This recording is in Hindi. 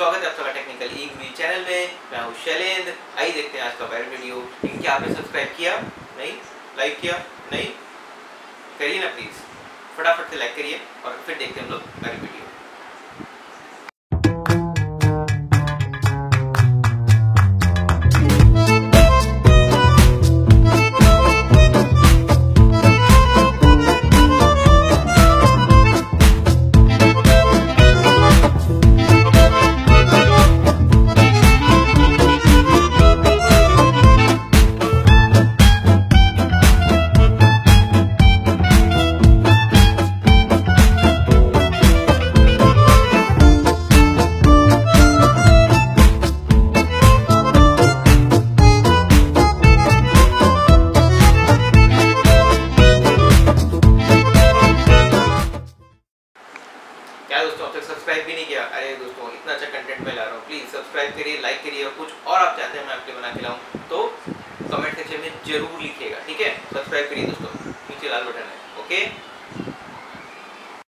स्वागत है आप सबका टेक्निकल ई मेरे चैनल में मैं हूँ शैलेंद्र। आई देखते हैं आज का वायरल वीडियो लेकिन क्या आपने सब्सक्राइब किया? नहीं? लाइक किया? नहीं? करिए ना प्लीज़ फटाफट से लाइक करिए और फिर देखते हैं हम लोग वायरल वीडियो क्या दोस्तों, अब तक सब्सक्राइब भी नहीं किया? अरे दोस्तों, इतना अच्छा कंटेंट मैं ला रहा हूँ। प्लीज़ सब्सक्राइब करिए लाइक करिए और कुछ और आप चाहते हैं मैं आपके बना के लाऊँ तो कमेंट सेक्शन में ज़रूर लिखिएगा, ठीक है? सब्सक्राइब करिए दोस्तों, नीचे लाल बटन है ओके